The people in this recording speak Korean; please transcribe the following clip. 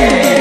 네.